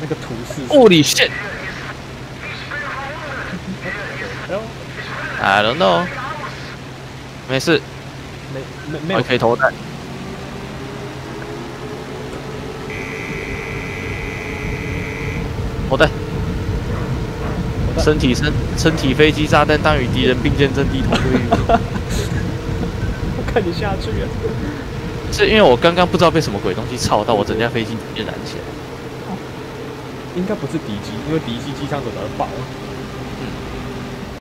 那个图示。物理线。，I don't know。没事，没没没有我可以投弹。投弹。投弹身体身身体飞机炸弹当与敌人并肩阵地同归于尽。我看你下去了。是因为我刚刚不知道被什么鬼东西操到，我整架飞机直接燃起来。应该不是敌机，因为敌机机枪手早就爆了。